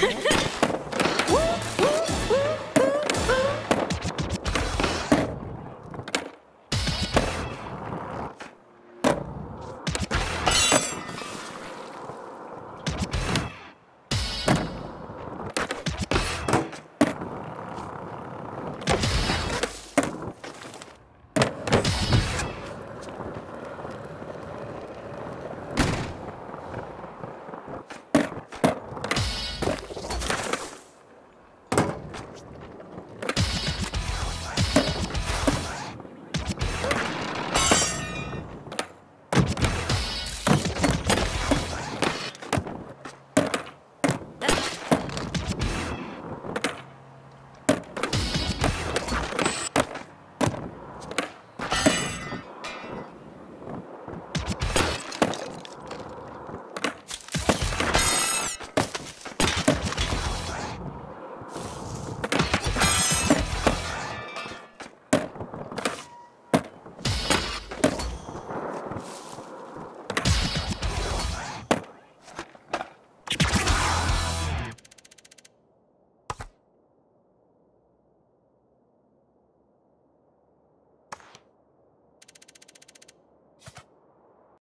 Yeah.